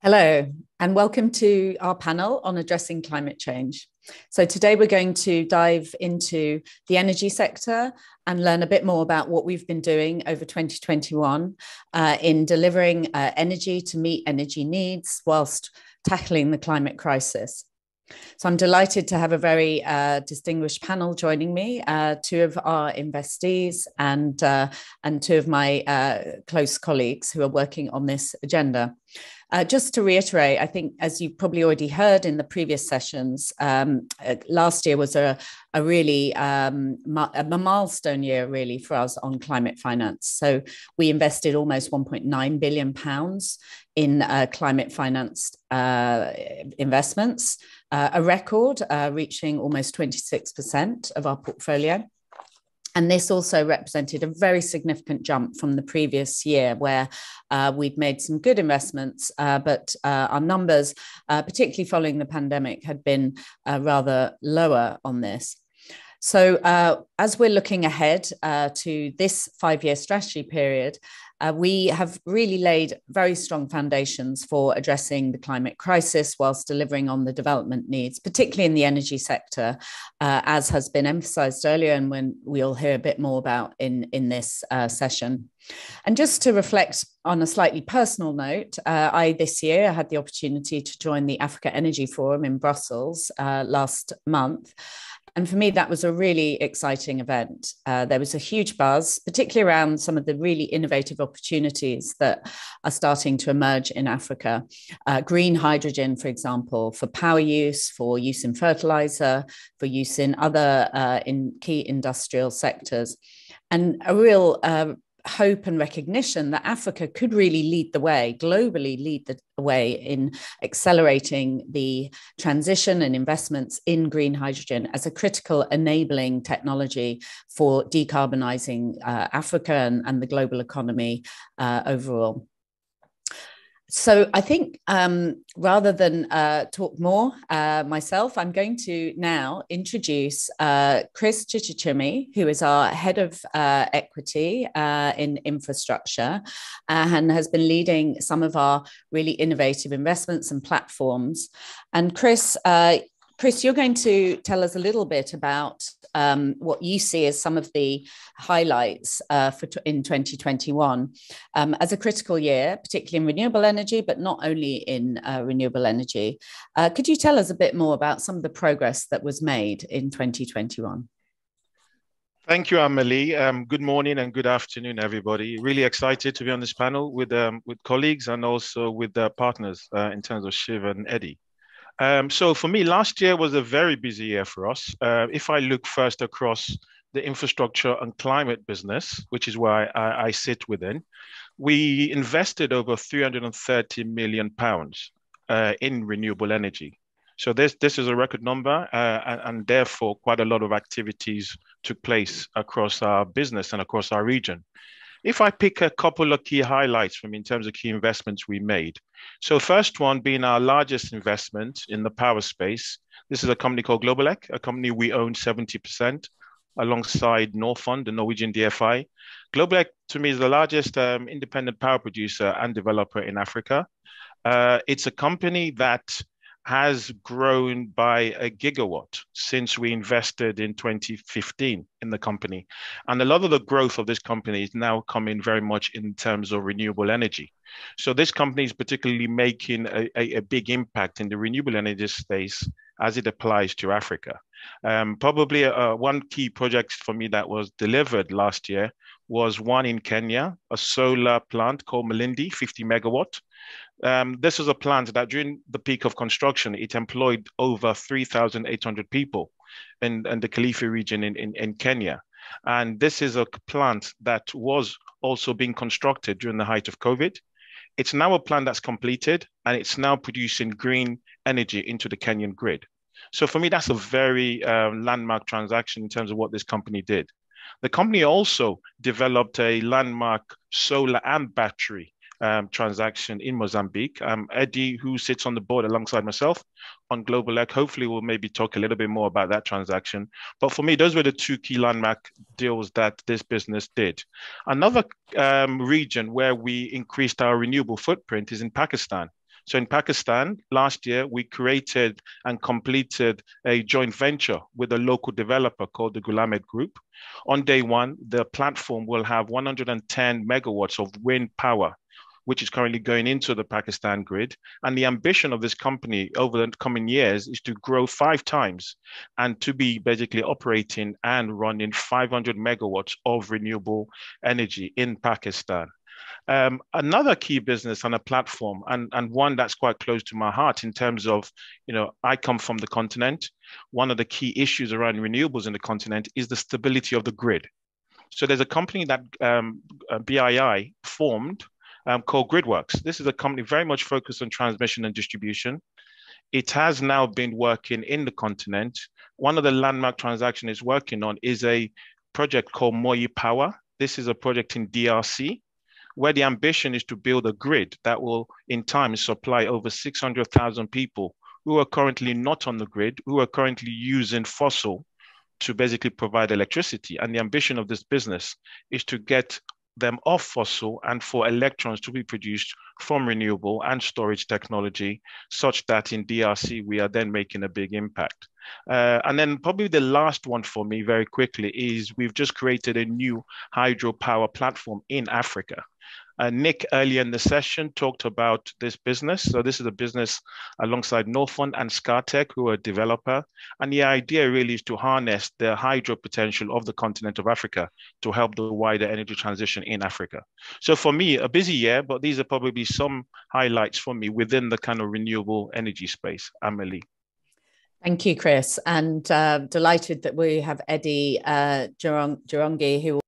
Hello, and welcome to our panel on addressing climate change. So, today we're going to dive into the energy sector and learn a bit more about what we've been doing over 2021 uh, in delivering uh, energy to meet energy needs whilst tackling the climate crisis. So I'm delighted to have a very uh, distinguished panel joining me, uh, two of our investees and, uh, and two of my uh, close colleagues who are working on this agenda. Uh, just to reiterate, I think, as you probably already heard in the previous sessions, um, uh, last year was a, a really um, a milestone year, really, for us on climate finance. So we invested almost 1.9 billion pounds in uh, climate financed uh, investments, uh, a record reaching almost 26% of our portfolio. And this also represented a very significant jump from the previous year, where uh, we'd made some good investments, uh, but uh, our numbers, uh, particularly following the pandemic, had been uh, rather lower on this. So, uh, as we're looking ahead to this five year strategy period, uh, we have really laid very strong foundations for addressing the climate crisis whilst delivering on the development needs, particularly in the energy sector, uh, as has been emphasized earlier and when we'll hear a bit more about in, in this uh, session. And just to reflect on a slightly personal note, uh, I this year had the opportunity to join the Africa Energy Forum in Brussels uh, last month. And for me, that was a really exciting event. Uh, there was a huge buzz, particularly around some of the really innovative opportunities that are starting to emerge in Africa. Uh, green hydrogen, for example, for power use, for use in fertilizer, for use in other uh, in key industrial sectors. And a real uh, hope and recognition that Africa could really lead the way, globally lead the way in accelerating the transition and investments in green hydrogen as a critical enabling technology for decarbonizing uh, Africa and, and, the global economy uh, overall so I think um, rather than uh, talk more uh, myself, I'm going to now introduce uh, Chris Chijiutomi, who is our head of uh, equity uh, in infrastructure uh, and has been leading some of our really innovative investments and platforms. And Chris, Chris, you're going to tell us a little bit about um, what you see as some of the highlights uh, for t- in 2021 um, as a critical year, particularly in renewable energy, but not only in uh, renewable energy. Uh, could you tell us a bit more about some of the progress that was made in 2021? Thank you, Amal-Lee. Um, good morning and good afternoon, everybody. Really excited to be on this panel with um, with colleagues and also with uh, partners uh, in terms of Shiv and Eddie. Um, so for me, last year was a very busy year for us. Uh, if I look first across the infrastructure and climate business, which is where I, I sit within, we invested over 330 million pounds uh, in renewable energy. So this this is a record number, uh, and, and, therefore quite a lot of activities took place across our business and across our region. If I pick a couple of key highlights from in terms of key investments we made. So first one being our largest investment in the power space. This is a company called Globeleq, a company we own 70% alongside Norfund, the Norwegian DFI. Globeleq, to me, is the largest um, independent power producer and developer in Africa. Uh, it's a company that has grown by a gigawatt since we invested in 2015 in the company. And a lot of the growth of this company is now coming very much in terms of renewable energy. So this company is particularly making a, a, a big impact in the renewable energy space as it applies to Africa. Um, probably uh, one key project for me that was delivered last year was one in Kenya, a solar plant called Malindi, 50 megawatt. Um, this was a plant that during the peak of construction, it employed over 3,800 people in, in the Kilifi region in, in, in Kenya. And this is a plant that was also being constructed during the height of COVID. It's now a plant that's completed and it's now producing green energy into the Kenyan grid. So for me, that's a very uh, landmark transaction in terms of what this company did. The company also developed a landmark solar and battery um, transaction in Mozambique. Um, Eddie, who sits on the board alongside myself on Globeleq, hopefully will maybe talk a little bit more about that transaction. But for me, those were the two key landmark deals that this business did. Another um, region where we increased our renewable footprint is in Pakistan. So in Pakistan, last year, we created and completed a joint venture with a local developer called the Gul Ahmed Group. On day one, the platform will have 110 megawatts of wind power which is currently going into the Pakistan grid. And the ambition of this company over the coming years is to grow five times and to be basically operating and running 500 megawatts of renewable energy in Pakistan. Um, another key business and a platform, and, and one that's quite close to my heart in terms of, you know, I come from the continent. One of the key issues around renewables in the continent is the stability of the grid. So there's a company that um, uh, BII formed um, called Gridworks. This is a company very much focused on transmission and distribution. It has now been working in the continent. One of the landmark transactions it's working on is a project called Moyi Power. This is a project in DRC where the ambition is to build a grid that will in time supply over 600,000 people who are currently not on the grid, who are currently using fossil to basically provide electricity. And the ambition of this business is to get them off fossil and for electrons to be produced from renewable and storage technology, such that in DRC we are then making a big impact. Uh, and then probably the last one for me very quickly is we've just created a new hydropower platform in Africa. Uh, Nick earlier in the session talked about this business. So this is a business alongside Norfund and Scatec, who are a developer. And the idea really is to harness the hydro potential of the continent of Africa to help the wider energy transition in Africa. So for me, a busy year, but these are probably some highlights for me within the kind of renewable energy space. Amal-Lee. Thank you, Chris, and uh, delighted that we have Eddie uh, Njoroge, who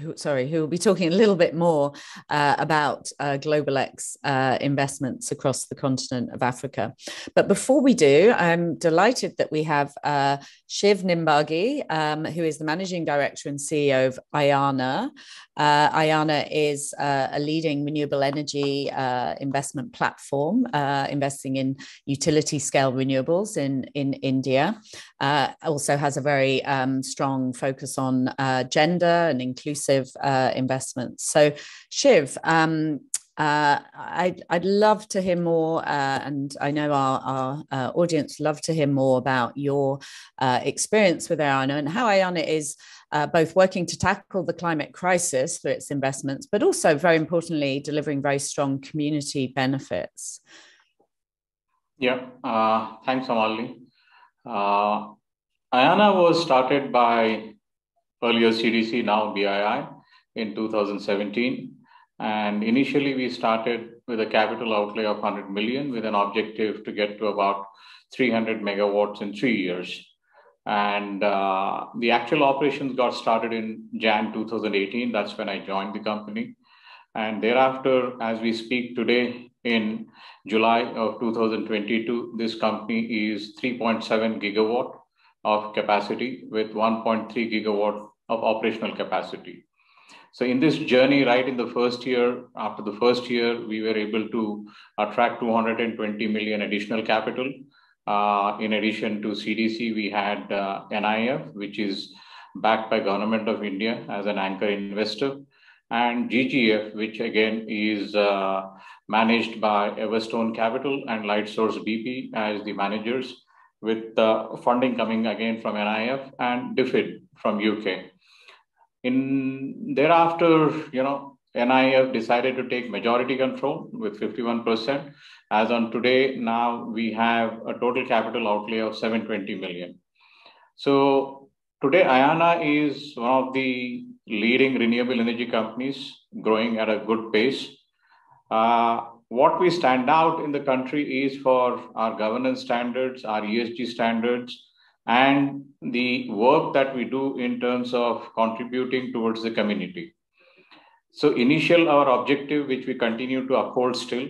who, sorry, who will be talking a little bit more uh, about uh, Globeleq uh, investments across the continent of Africa. But before we do, I'm delighted that we have uh, Shiv Nimbargi, um, who is the managing director and CEO of Ayana. Uh, Ayana is uh, a leading renewable energy investment platform, investing in utility scale renewables in, in India. also has a very um, strong focus on gender and inclusive uh, investments. So, Shiv, um, uh, I'd, I'd love to hear more, uh, and I know our, our uh, audience love to hear more about your uh, experience with Ayana and how Ayana is uh, both working to tackle the climate crisis through its investments, but also, very importantly, delivering very strong community benefits. Yeah, uh, thanks, Amal-Lee. Ayana was started by earlier CDC, now BII, in 2017. And initially, we started with a capital outlay of 100 million with an objective to get to about 300 megawatts in three years. And uh, the actual operations got started in Jan 2018. That's when I joined the company. And thereafter, as we speak today in July of 2022, this company is 3.7 gigawatt of capacity with 1.3 gigawatt of operational capacity. So in this journey, right in the first year, after the first year, we were able to attract 220 million additional capital. Uh, in addition to CDC, we had uh, NIIF, which is backed by Government of India as an anchor investor, and GGF, which again is uh, managed by Everstone Capital and Lightsource BP as the managers, with uh, funding coming again from NIIF and DFID from UK. In thereafter, you know, NIIF decided to take majority control with 51%. As on today, now we have a total capital outlay of 720 million. So today, Ayana is one of the leading renewable energy companies growing at a good pace. Uh, what we stand out in the country is for our governance standards, our ESG standards, and the work that we do in terms of contributing towards the community. So initial our objective, which we continue to uphold still,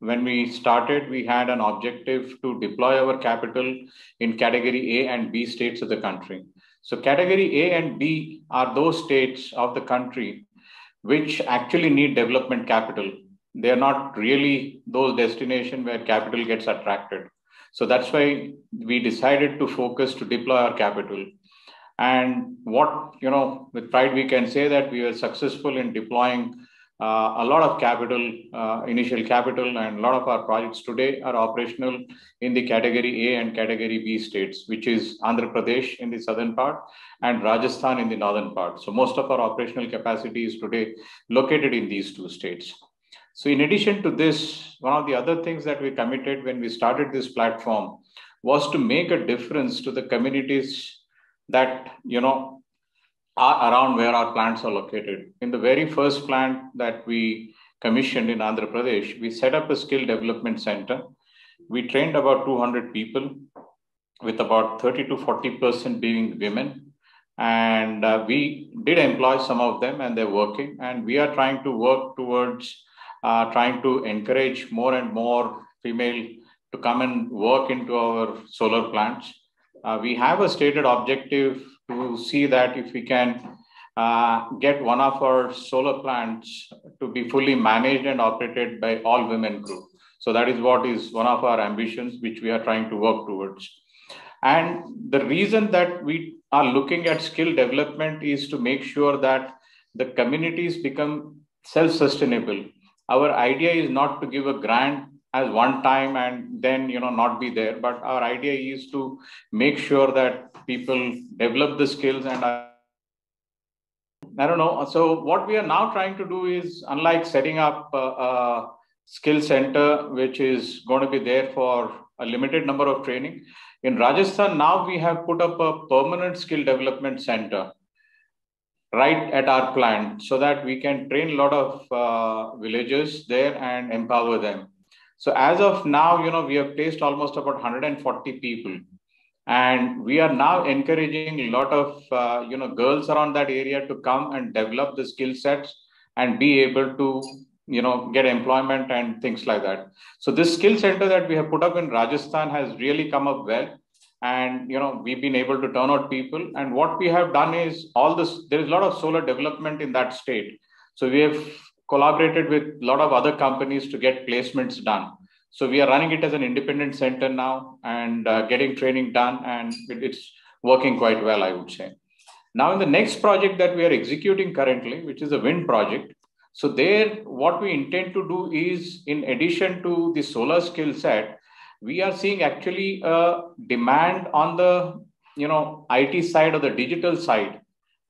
when we started, we had an objective to deploy our capital in category A and B states of the country. So category A and B are those states of the country which actually need development capital. They're not really those destinations where capital gets attracted. So that's why we decided to focus to deploy our capital. And what, you know, with pride, we can say that we were successful in deploying a lot of capital, uh, initial capital, and a lot of our projects today are operational in the category A and category B states, which is Andhra Pradesh in the southern part and Rajasthan in the northern part. So most of our operational capacity is today located in these two states. So in addition to this, one of the other things that we committed when we started this platform was to make a difference to the communities that, you know, are around where our plants are located. In the very first plant that we commissioned in Andhra Pradesh, we set up a skill development center. We trained about 200 people with about 30 to 40% being women. And uh, we did employ some of them and they're working. And we are trying to work towards uh, trying to encourage more and more female to come and work into our solar plants. Uh, we have a stated objective to see that if we can uh, get one of our solar plants to be fully managed and operated by all women group. So that is what is one of our ambitions, which we are trying to work towards. And the reason that we are looking at skill development is to make sure that the communities become self-sustainable. Our idea is not to give a grant as one time and then you know not be there. But our idea is to make sure that people develop the skills and I, don't know. So what we are now trying to do is unlike setting up a, a skill center which is going to be there for a limited number of training in rajasthan now we have put up a permanent skill development center right at our plant so that we can train a lot of uh, villagers there and empower them so as of now, you know, we have placed almost about 140 people. And we are now encouraging a lot of, uh, you know, girls around that area to come and develop the skill sets and be able to, you know, get employment and things like that. So this skill center that we have put up in Rajasthan has really come up well. And, you know, we've been able to turn out people. And what we have done is all this, there is a lot of solar development in that state. So we have collaborated with a lot of other companies to get placements done. So we are running it as an independent center now and uh, getting training done, and it's working quite well, I would say. Now, in the next project that we are executing currently, which is a wind project, so there, what we intend to do is, in addition to the solar skill set, we are seeing actually a demand on the you know IT side or the digital side.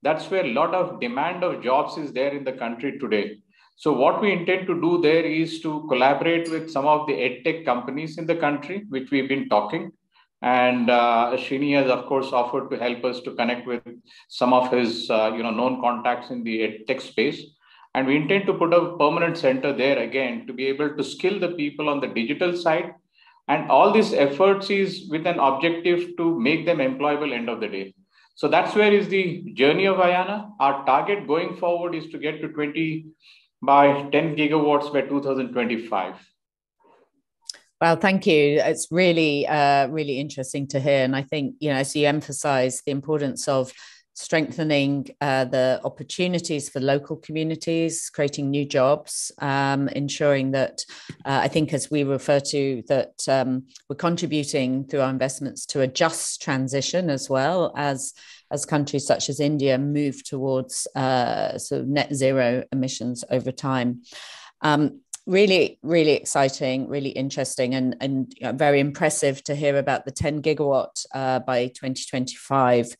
That's where a lot of demand of jobs is there in the country today. So what we intend to do there is to collaborate with some of the edtech companies in the country, which we've been talking. And uh, Srini has, of course, offered to help us to connect with some of his, uh, you know, known contacts in the edtech space. And we intend to put a permanent center there again to be able to skill the people on the digital side. And all these efforts is with an objective to make them employable end of the day. So that's where is the journey of Ayana. Our target going forward is to get to 20 by 10 gigawatts by 2025. Well, thank you. It's really, uh, really interesting to hear. And I think, you know, as you emphasize the importance of strengthening uh, the opportunities for local communities, creating new jobs, um, ensuring that uh, I think, as we refer to, that um, we're contributing through our investments to a just transition as well as as countries such as India move towards uh, sort of net zero emissions over time. Um, really, really exciting, really interesting, and and you know, very impressive to hear about the 10 gigawatt uh, by 2025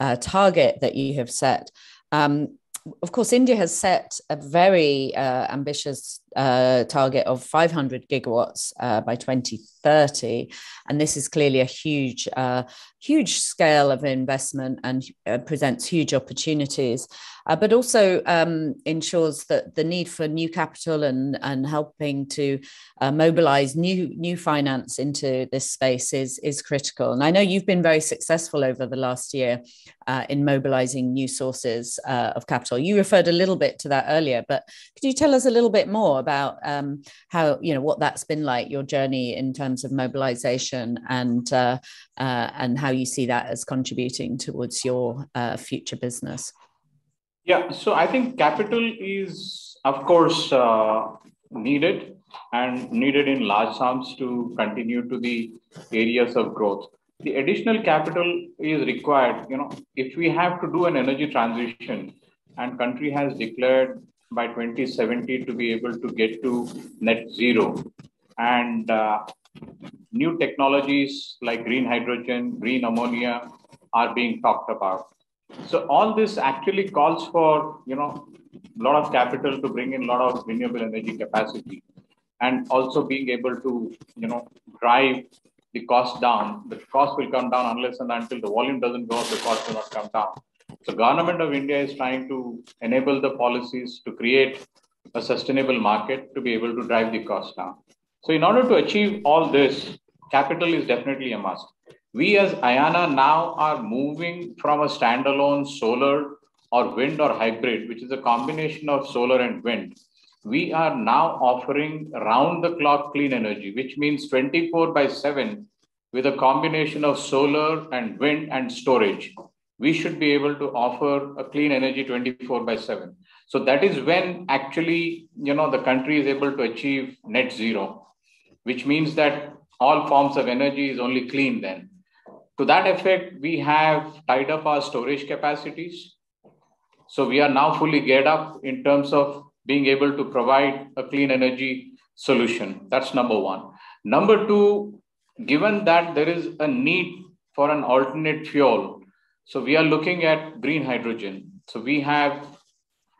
uh, target that you have set. Um, of course, India has set a very uh, ambitious uh, target of 500 gigawatts uh, by 2030, and this is clearly a huge, uh, huge scale of investment and uh, presents huge opportunities uh, but also um, ensures that the need for new capital and, and helping to uh, mobilize new new finance into this space is, is critical. And I know you've been very successful over the last year in mobilizing new sources of capital. You referred a little bit to that earlier, but could you tell us a little bit more about um, how, you know, what that's been like, your journey in terms of mobilization and, uh, uh, and how you see that as contributing towards your future business? Yeah, so I think capital is, of course, uh, needed and needed in large sums to continue to the areas of growth. The additional capital is required. You know, if we have to do an energy transition, and country has declared by 2070 to be able to get to net zero. And uh, new technologies like green hydrogen, green ammonia are being talked about. So all this actually calls for, you know, a lot of capital to bring in a lot of renewable energy capacity and also being able to, you know, drive the cost down. The cost will come down unless and until the volume doesn't go up, the cost will not come down. So government of India is trying to enable the policies to create a sustainable market to be able to drive the cost down. So in order to achieve all this, capital is definitely a must. We as Ayana now are moving from a standalone solar or wind or hybrid, which is a combination of solar and wind. We are now offering round the clock clean energy, which means 24 by 7 with a combination of solar and wind and storage we should be able to offer a clean energy 24 by 7 so that is when actually you know the country is able to achieve net zero which means that all forms of energy is only clean then. To that effect we have tied up our storage capacities. So we are now fully geared up in terms of being able to provide a clean energy solution. That's number 1 number 2 given that there is a need for an alternate fuel so we are looking at green hydrogen. So we have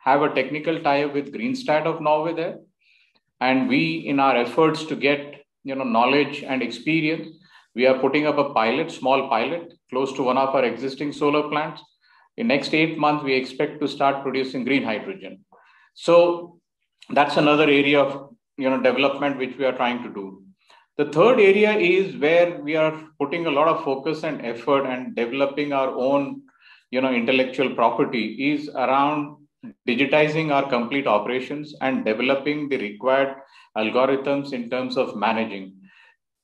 have a technical tie-up with Greenstat of Norway there, and we, in our efforts to get you know knowledge and experience, we are putting up a pilot, small pilot, close to one of our existing solar plants. In next eight months, we expect to start producing green hydrogen. So that's another area of you know development which we are trying to do. The third area is where we are putting a lot of focus and effort and developing our own, you know, intellectual property is around digitizing our complete operations and developing the required algorithms in terms of managing.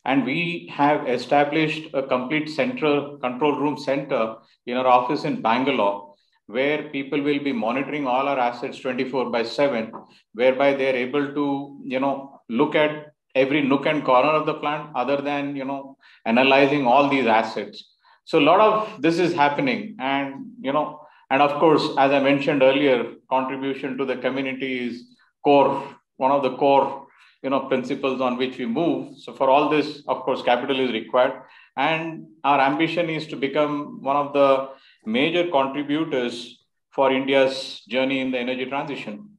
And we have established a complete central control room center in our office in Bangalore, where people will be monitoring all our assets 24 by 7, whereby they're able to, you know, look at every nook and corner of the plant other than you know analyzing all these assets. So a lot of this is happening and you know and of course as i mentioned earlier contribution to the community is core one of the core you know principles on which we move. So for all this of course capital is required. And our ambition is to become one of the major contributors for india's journey in the energy transition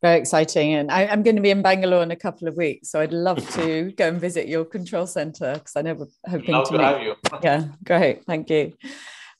very exciting. And I, am going to be in Bangalore in a couple of weeks. So I'd love to go and visit your control center because I know we're hoping love to, to have you. yeah, great. Thank you.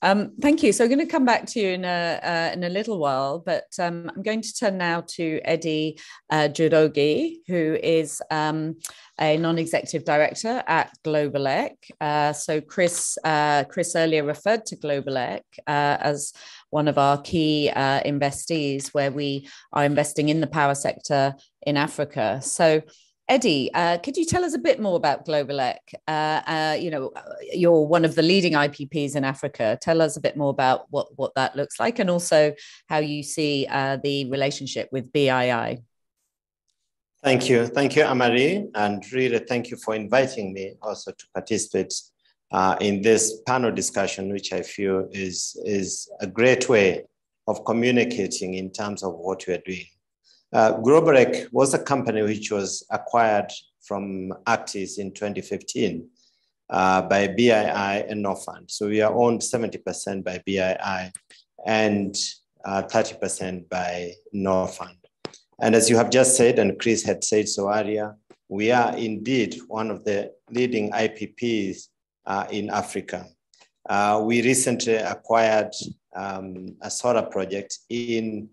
Um, thank you. So I'm going to come back to you in a uh, in a little while, but um, I'm going to turn now to Eddie uh, who is um, a non-executive director at Globeleq. Uh, so Chris uh, Chris earlier referred to Globeleq uh, as one of our key uh, investees, where we are investing in the power sector in Africa. So, Eddie, uh, could you tell us a bit more about Globeleq? Uh, uh, you know, you're one of the leading IPPs in Africa. Tell us a bit more about what, what that looks like and also how you see uh, the relationship with BII. Thank you. Thank you, Amal-Lee. And really, thank you for inviting me also to participate uh, in this panel discussion, which I feel is, is a great way of communicating in terms of what we are doing. Uh, Globeleq was a company which was acquired from Actis in 2015 uh, by BII and Norfund. So we are owned 70% by BII and uh, 30% by Norfund. And as you have just said, and Chris had said so earlier, we are indeed one of the leading IPPs uh, in Africa. Uh, we recently acquired um, a solar project in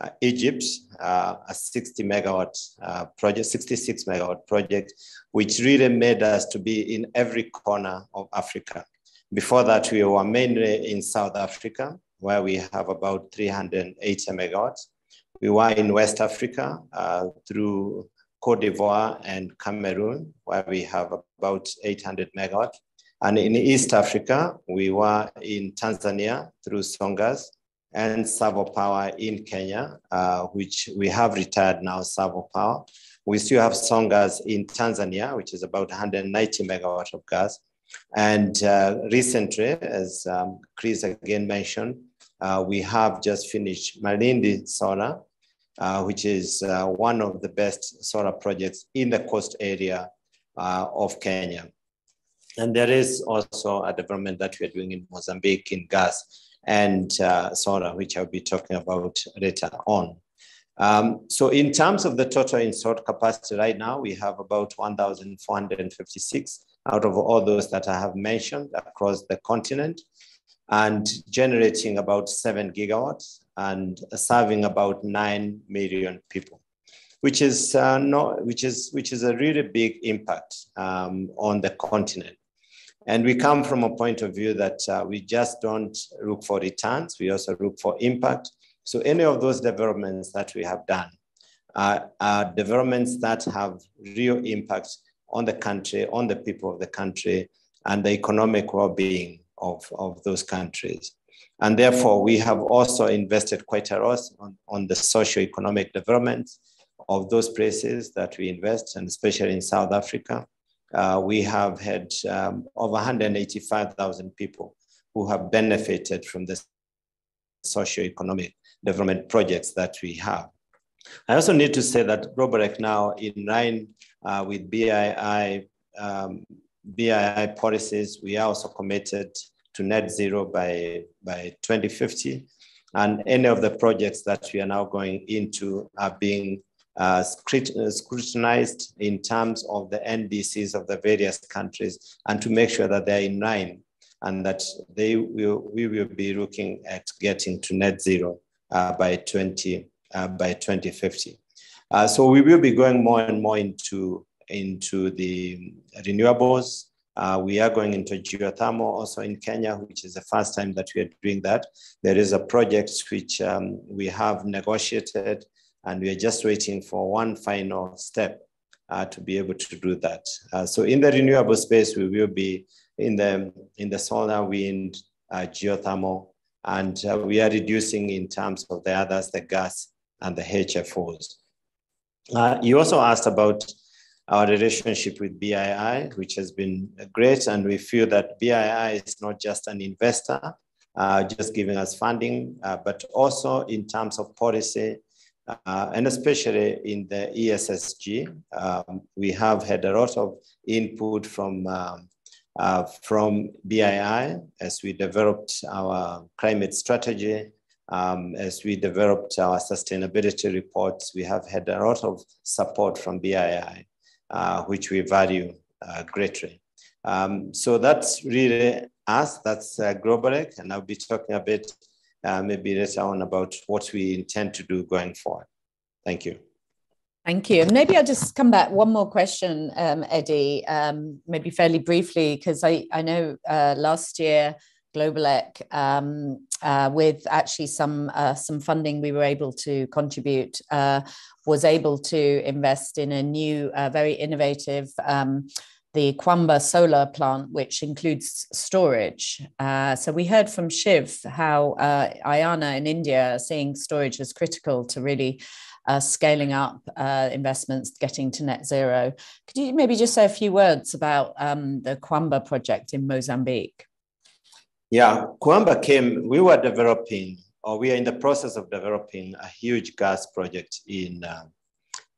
uh, Egypt, uh, a 60 megawatt uh, project, 66 megawatt project, which really made us to be in every corner of Africa. Before that, we were mainly in South Africa, where we have about 380 megawatts. We were in West Africa uh, through Cote d'Ivoire and Cameroon, where we have about 800 megawatts. And in East Africa, we were in Tanzania through Songas and Tsavo Power in Kenya, uh, which we have retired now, Tsavo Power. We still have Songas in Tanzania, which is about 190 megawatt of gas. And uh, recently, as um, Chris again mentioned, uh, we have just finished Malindi Solar, uh, which is uh, one of the best solar projects in the coast area uh, of Kenya. And there is also a development that we are doing in Mozambique in gas and uh, solar, which I'll be talking about later on. Um, so in terms of the total installed capacity right now, we have about 1,456 out of all those that I have mentioned across the continent and generating about seven gigawatts and serving about 9 million people which is uh, not, which is which is a really big impact um, on the continent. And we come from a point of view that uh, we just don't look for returns; we also look for impact. So any of those developments that we have done uh, are developments that have real impact on the country, on the people of the country, and the economic well-being of, of those countries. And therefore, we have also invested quite a lot on, on the socio-economic development of those places that we invest, and especially in South Africa. Uh, we have had um, over 185,000 people who have benefited from the socio-economic development projects that we have. I also need to say that Globeleq now, in line uh, with BII, um, BII policies, we are also committed to net zero by, by 2050. And any of the projects that we are now going into are being uh, scrutinized in terms of the NDCs of the various countries and to make sure that they're in line and that they will, we will be looking at getting to net zero uh, by, 20, uh, by 2050. Uh, so we will be going more and more into, into the renewables. Uh, we are going into geothermal also in Kenya, which is the first time that we are doing that. There is a project which um, we have negotiated and we are just waiting for one final step uh, to be able to do that. Uh, so in the renewable space, we will be in the, in the solar, wind, uh, geothermal, and uh, we are reducing in terms of the others, the gas and the HFOs. Uh, you also asked about our relationship with BII, which has been great, and we feel that BII is not just an investor, uh, just giving us funding, but also in terms of policy uh, and especially in the ESSG, um, we have had a lot of input from, um, uh, from BII as we developed our climate strategy, um, as we developed our sustainability reports. We have had a lot of support from BII, uh, which we value uh, greatly. Um, so that's really us, that's uh, and I'll be talking a bit uh, maybe later on about what we intend to do going forward. Thank you. Thank you. maybe I'll just come back one more question, um, Eddie, um, maybe fairly briefly, because I, I know uh, last year Globeleq, um, uh, with actually some uh, some funding we were able to contribute, uh, was able to invest in a new, uh, very innovative um, the Cuamba solar plant, which includes storage. Uh, so we heard from Shiv how uh, Ayana in India are seeing storage as critical to really uh, scaling up uh, investments, getting to net zero. Could you maybe just say a few words about um, the Cuamba project in Mozambique? Yeah, Cuamba came, we were developing, or we are in the process of developing a huge gas project in, uh,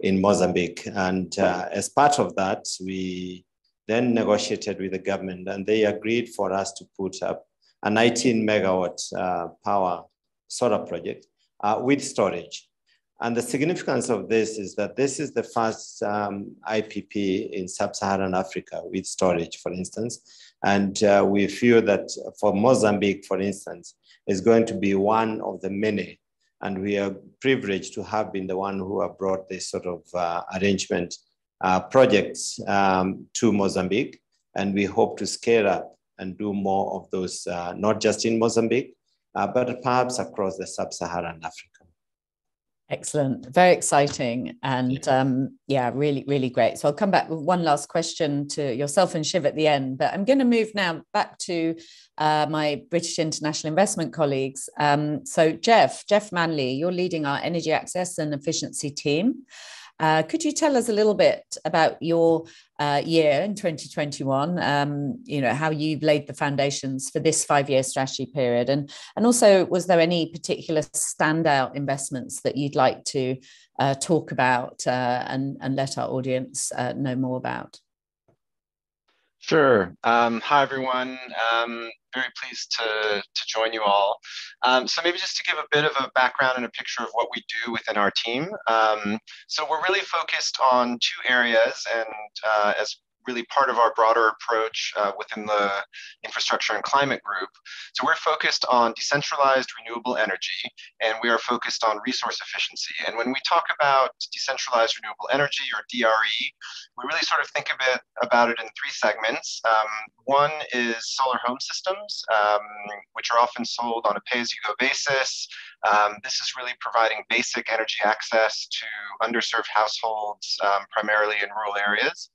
in Mozambique. And uh, as part of that, we then negotiated with the government and they agreed for us to put up a 19 megawatt uh, power solar project uh, with storage. And the significance of this is that this is the first um, IPP in sub-Saharan Africa with storage, for instance. And uh, we feel that for Mozambique, for instance, is going to be one of the many. And we are privileged to have been the one who have brought this sort of uh, arrangement uh, projects um, to Mozambique, and we hope to scale up and do more of those, uh, not just in Mozambique, uh, but perhaps across the sub-Saharan Africa. Excellent, very exciting, and um, yeah, really, really great. So I'll come back with one last question to yourself and Shiv at the end, but I'm going to move now back to uh, my British international investment colleagues. Um, so Jeff, Jeff Manley, you're leading our energy access and efficiency team. Uh, could you tell us a little bit about your uh, year in 2021? Um, you know how you've laid the foundations for this five-year strategy period, and and also was there any particular standout investments that you'd like to uh, talk about uh, and and let our audience uh, know more about? Sure. Um, hi, everyone. Um, very pleased to, to join you all. Um, so maybe just to give a bit of a background and a picture of what we do within our team. Um, so we're really focused on two areas, and uh, as really part of our broader approach uh, within the infrastructure and climate group. So we're focused on decentralized renewable energy and we are focused on resource efficiency. And when we talk about decentralized renewable energy or DRE, we really sort of think a bit about it in three segments. Um, one is solar home systems, um, which are often sold on a pay-as-you-go basis. Um, this is really providing basic energy access to underserved households, um, primarily in rural areas.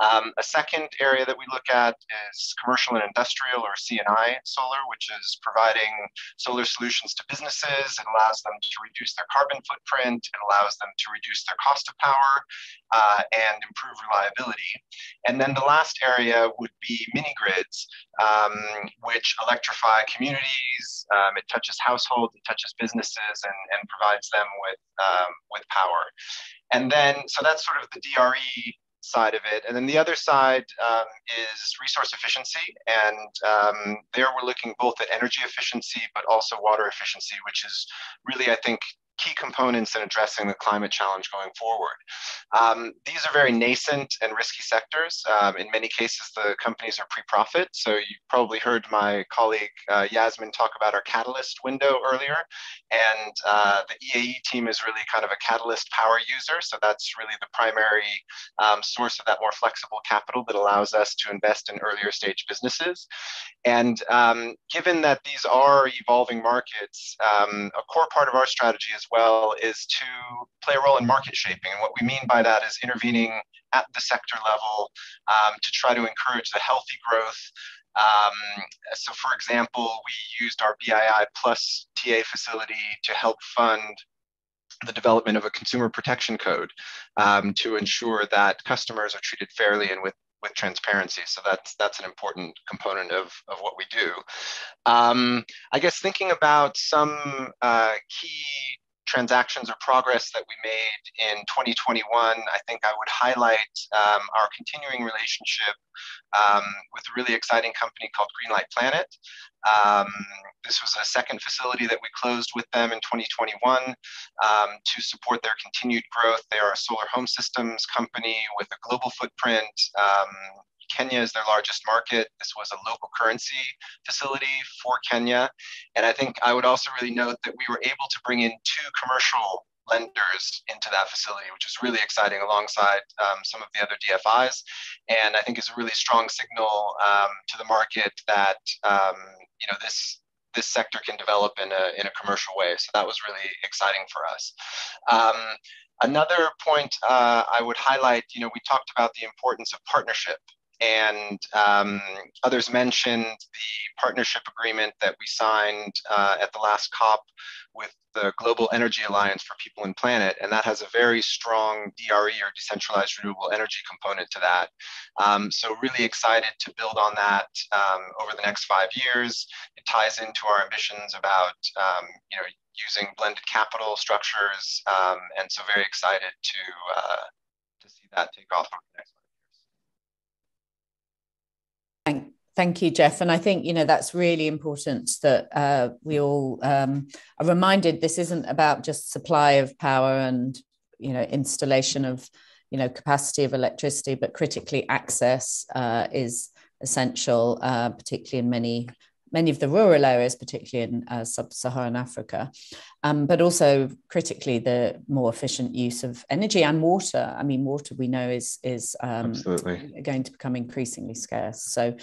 Um, a second area that we look at is commercial and industrial or C&I solar, which is providing solar solutions to businesses. It allows them to reduce their carbon footprint. It allows them to reduce their cost of power uh, and improve reliability. And then the last area would be mini grids, um, which electrify communities. Um, it touches households, it touches businesses, and, and provides them with, um, with power. And then, so that's sort of the DRE side of it. And then the other side um, is resource efficiency. And um, there we're looking both at energy efficiency, but also water efficiency, which is really, I think, key components in addressing the climate challenge going forward. Um, these are very nascent and risky sectors. Um, in many cases, the companies are pre-profit. So you probably heard my colleague uh, Yasmin talk about our catalyst window earlier. And uh, the EAE team is really kind of a catalyst power user. So that's really the primary um, source of that more flexible capital that allows us to invest in earlier stage businesses. And um, given that these are evolving markets, um, a core part of our strategy is well is to play a role in market shaping. And what we mean by that is intervening at the sector level um, to try to encourage the healthy growth. Um, so, for example, we used our BII Plus TA facility to help fund the development of a consumer protection code um, to ensure that customers are treated fairly and with with transparency. So that's that's an important component of, of what we do. Um, I guess thinking about some uh, key transactions or progress that we made in 2021, I think I would highlight um, our continuing relationship um, with a really exciting company called Greenlight Planet. Um, this was a second facility that we closed with them in 2021 um, to support their continued growth. They are a solar home systems company with a global footprint. Kenya is their largest market. This was a local currency facility for Kenya. And I think I would also really note that we were able to bring in two commercial lenders into that facility, which is really exciting alongside um, some of the other DFIs. And I think is a really strong signal um, to the market that um, you know this this sector can develop in a, in a commercial way. So that was really exciting for us. Um, another point uh, I would highlight, you know, we talked about the importance of partnership and um, others mentioned the partnership agreement that we signed uh, at the last COP with the Global Energy Alliance for People and Planet, and that has a very strong DRE or decentralized renewable energy component to that. Um, so really excited to build on that um, over the next five years. It ties into our ambitions about um, you know using blended capital structures, um, and so very excited to uh, to see that take off over the next. Thank, thank you, Jeff. And I think you know that's really important that uh, we all um, are reminded this isn't about just supply of power and you know installation of you know capacity of electricity, but critically access uh, is essential, uh, particularly in many many of the rural areas, particularly in uh, sub-Saharan Africa, um, but also critically the more efficient use of energy and water. I mean, water we know is is um, going to become increasingly scarce. So,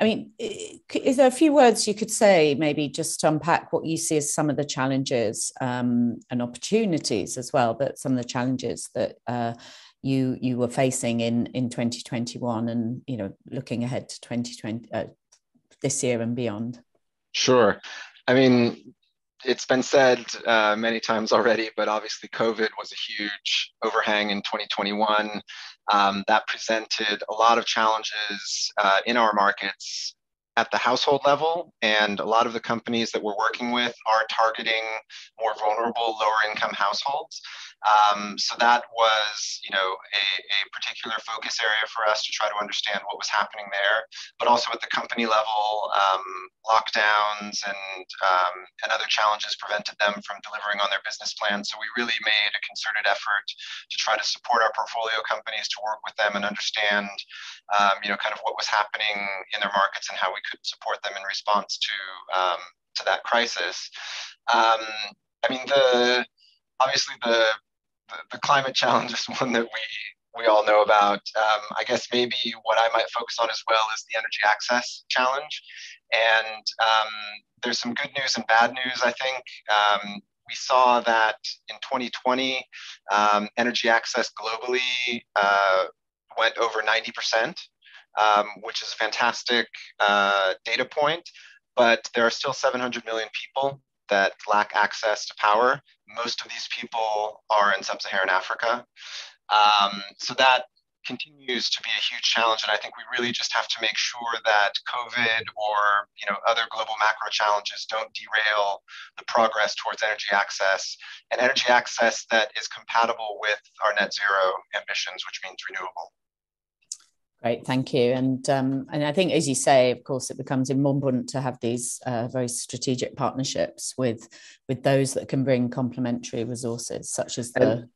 I mean, is there a few words you could say, maybe just to unpack what you see as some of the challenges um, and opportunities as well, but some of the challenges that uh, you you were facing in in 2021 and you know looking ahead to 2020 uh, this year and beyond? Sure. I mean, it's been said uh, many times already, but obviously COVID was a huge overhang in 2021. Um, that presented a lot of challenges uh, in our markets at the household level. And a lot of the companies that we're working with are targeting more vulnerable, lower income households. Um, so that was, you know, a, a, particular focus area for us to try to understand what was happening there, but also at the company level, um, lockdowns and um, and other challenges prevented them from delivering on their business plans. So we really made a concerted effort to try to support our portfolio companies to work with them and understand, um, you know, kind of what was happening in their markets and how we could support them in response to um, to that crisis. Um, I mean, the obviously the the, climate challenge is one that we we all know about. Um, I guess maybe what I might focus on as well is the energy access challenge. And um, there's some good news and bad news, I think. Um, we saw that in 2020, um, energy access globally uh, went over 90%, um, which is a fantastic uh, data point. But there are still 700 million people that lack access to power. Most of these people are in sub-Saharan Africa. Um, so that continues to be a huge challenge and i think we really just have to make sure that covid or you know other global macro challenges don't derail the progress towards energy access and energy access that is compatible with our net zero ambitions which means renewable Great, thank you. And um, and I think, as you say, of course, it becomes important to have these uh, very strategic partnerships with with those that can bring complementary resources, such as the and,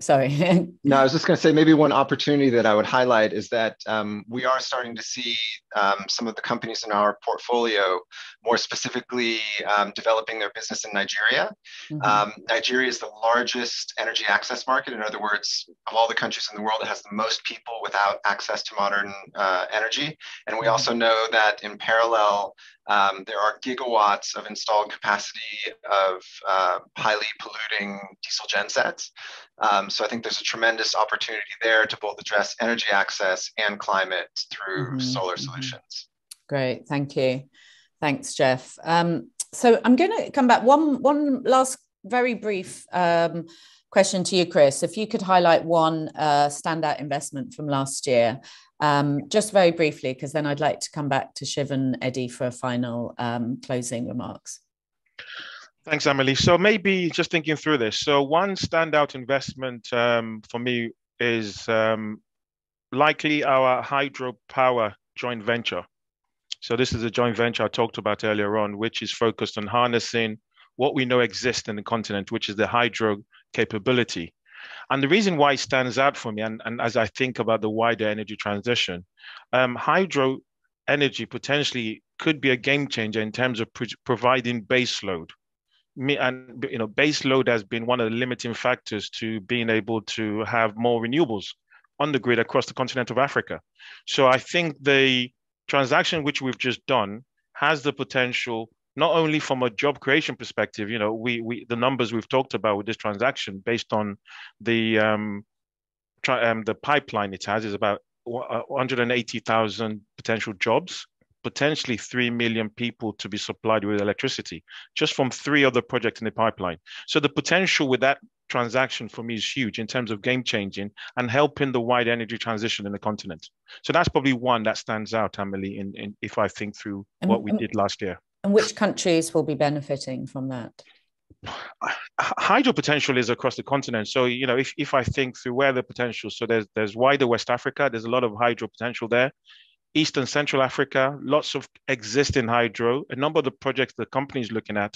sorry no i was just going to say maybe one opportunity that i would highlight is that um, we are starting to see um, some of the companies in our portfolio more specifically um, developing their business in nigeria mm-hmm. Um, nigeria is the largest energy access market in other words of all the countries in the world it has the most people without access to modern uh, energy and we mm-hmm. also know that in parallel um, there are gigawatts of installed capacity of uh, highly polluting diesel gensets. Um, so I think there's a tremendous opportunity there to both address energy access and climate through mm-hmm. solar mm-hmm. Solutions. Great, thank you. Thanks, Jeff. Um, so I'm going to come back one one last very brief um, question to you, Chris. If you could highlight one uh, standout investment from last year um, just very briefly, because then I'd like to come back to Shiv and Eddie for a final um, closing remarks. Thanks, Amal-Lee. So maybe just thinking through this. So one standout investment um, for me is um, likely our hydropower joint venture. So this is a joint venture I talked about earlier on, which is focused on harnessing what we know exists in the continent, which is the hydro capability. And the reason why it stands out for me, and, and as I think about the wider energy transition, um, hydro energy potentially could be a game changer in terms of pro- providing base load. Me, and you know, base load has been one of the limiting factors to being able to have more renewables on the grid across the continent of Africa. So I think the transaction which we've just done has the potential not only from a job creation perspective, you know, we we the numbers we've talked about with this transaction based on the um, try, um the pipeline it has is about 180,000 uh, potential jobs, potentially 3 million people to be supplied with electricity just from three other projects in the pipeline. So the potential with that transaction for me is huge in terms of game changing and helping the wide energy transition in the continent. So that's probably one that stands out, Amal-Lee, in, in if I think through and, what we did last year. And which countries will be benefiting from that? Hydro potential is across the continent. So, you know, if, if I think through where the potential, so there's there's wider West Africa, there's a lot of hydro potential there. Eastern Central Africa, lots of existing hydro. A number of the projects the company is looking at.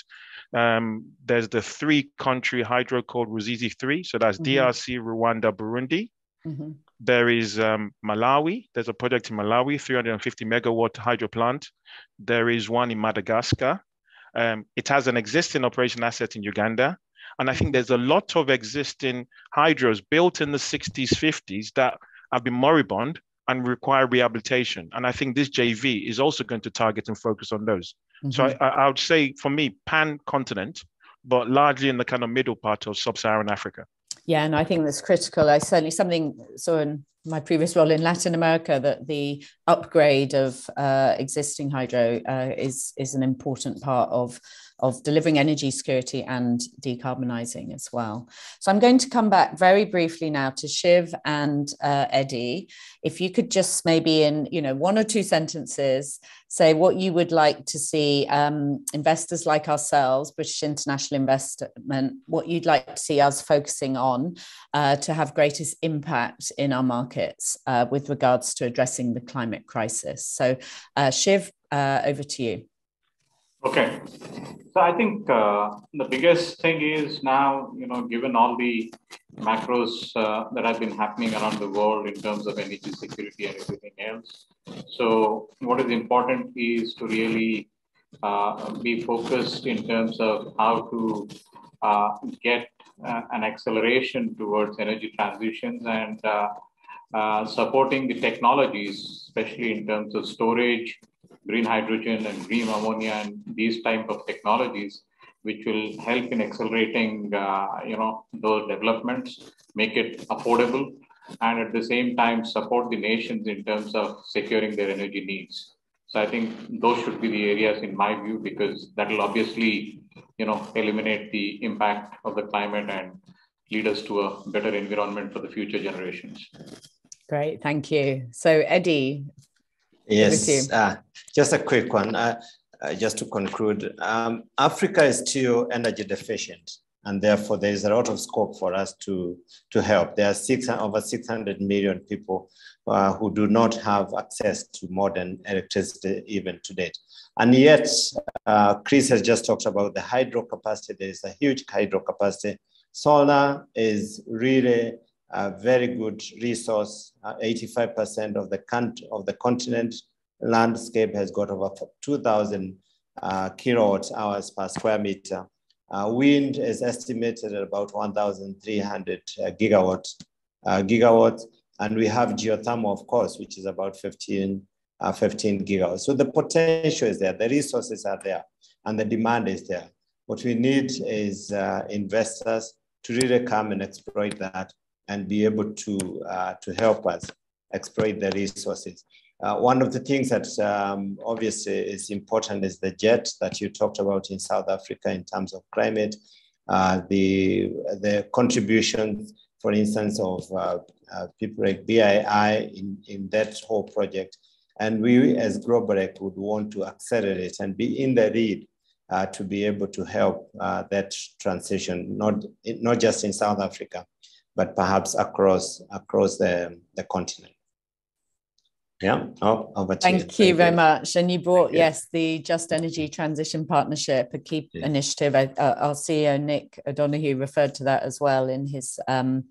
Um, there's the three country hydro called Ruzizi 3. So that's mm-hmm. DRC, Rwanda, Burundi. Mm-hmm. There is um, Malawi. There's a project in Malawi, 350 megawatt hydro plant. There is one in Madagascar. Um, it has an existing operation asset in Uganda. And I think there's a lot of existing hydros built in the 60s, 50s that have been moribund and require rehabilitation. And I think this JV is also going to target and focus on those. Mm-hmm. So I, I, would say for me, pan continent, but largely in the kind of middle part of sub Saharan Africa. Yeah, and I think that's critical. I certainly something saw in my previous role in Latin America that the upgrade of uh, existing hydro uh, is is an important part of of delivering energy security and decarbonising as well. So I'm going to come back very briefly now to Shiv and uh, Eddie. If you could just maybe in you know one or two sentences say what you would like to see um, investors like ourselves, British International Investment, what you'd like to see us focusing on uh, to have greatest impact in our markets uh, with regards to addressing the climate crisis. So, uh, Shiv, uh, over to you. Okay. So I think uh, the biggest thing is now, you know, given all the macros uh, that have been happening around the world in terms of energy security and everything else. So what is important is to really uh, be focused in terms of how to uh, get uh, an acceleration towards energy transitions and uh, supporting the technologies, especially in terms of storage, green hydrogen and green ammonia and these type of technologies which will help in accelerating uh, you know those developments make it affordable and at the same time support the nations in terms of securing their energy needs. So i think those should be the areas in my view because that will obviously you know eliminate the impact of the climate and lead us to a better environment for the future generations. Great thank you. So eddie Yes, uh, just a quick one. Uh, uh, just to conclude, um, Africa is still energy deficient, and therefore there is a lot of scope for us to, to help. There are six, over 600 million people uh, who do not have access to modern electricity even to date. And yet, uh, Chris has just talked about the hydro capacity. There is a huge hydro capacity. Solar is really a very good resource. 85% uh, of the, of the continent landscape has got over 2,000 uh, kilowatt hours per square meter. Uh, wind is estimated at about 1,300 uh, gigawatt, uh, gigawatts. And we have geothermal, of course, which is about 15, uh, 15 gigawatts. So the potential is there, the resources are there, and the demand is there. What we need is investors to really come and exploit that and be able to, uh, to help us exploit the resources. Uh, one of the things that um, obviously is important is the jet that you talked about in South Africa in terms of climate, uh, the, the contributions, for instance, of uh, uh people like BII in, in that whole project. And we as Globeleq would want to accelerate and be in the lead uh, to be able to help uh, that transition, not, not just in South Africa, but perhaps across across the, the continent. Yeah. Oh, over to Thank you. Thank you very much. And you brought, yes, the Just Energy Transition Partnership, a key yeah. initiative. Uh, our CEO, Nick O'Donoghue, referred to that as well in his um,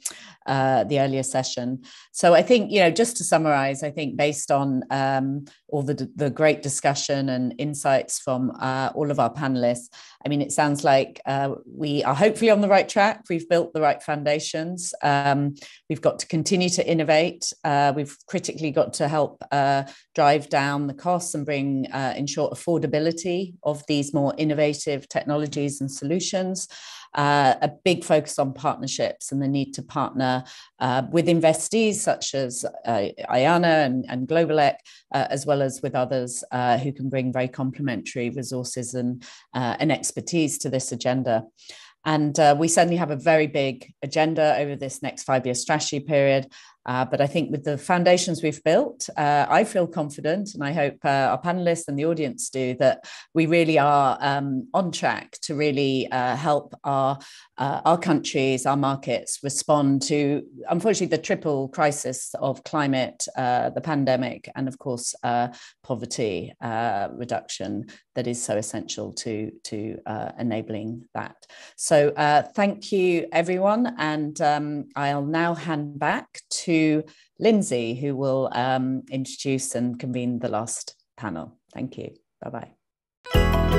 uh, the earlier session. So I think, you know, just to summarize, I think based on um, all the, the great discussion and insights from uh, all of our panelists, I mean, it sounds like uh, we are hopefully on the right track. We've built the right foundations. Um, we've got to continue to innovate. Uh, we've critically got to help uh, drive down the costs and bring, uh, ensure affordability of these more innovative technologies and solutions uh, a big focus on partnerships and the need to partner uh, with investees such as uh, Ayana and, and Globeleq, uh, as well as with others uh, who can bring very complementary resources and, uh, and expertise to this agenda. And uh, we certainly have a very big agenda over this next five year strategy period. Uh, but I think with the foundations we've built, uh, I feel confident, and I hope uh, our panelists and the audience do, that we really are um, on track to really uh, help our uh, our countries, our markets respond to, unfortunately, the triple crisis of climate, uh, the pandemic, and of course, poverty reduction that is so essential to to enabling that. So, thank you, everyone, and um, I'll now hand back to to Lindsay, who will um, introduce and convene the last panel. Thank you. Bye bye.